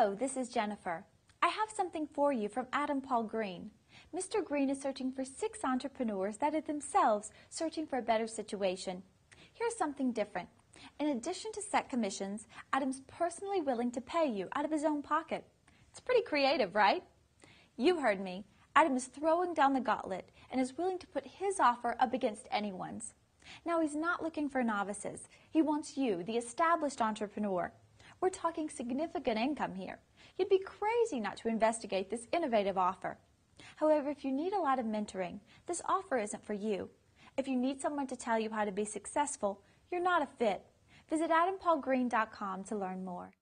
This is Jennifer. I have something for you from Adam Paul Green. Mr. Green is searching for six entrepreneurs that are themselves searching for a better situation. Here's something different. In addition to set commissions, Adam's personally willing to pay you out of his own pocket. It's pretty creative, right? You heard me. Adam is throwing down the gauntlet and is willing to put his offer up against anyone's. Now, he's not looking for novices. He wants you, the established entrepreneur. We're talking significant income here. You'd be crazy not to investigate this innovative offer. However, if you need a lot of mentoring, this offer isn't for you. If you need someone to tell you how to be successful, you're not a fit. Visit adampaulgreen.com to learn more.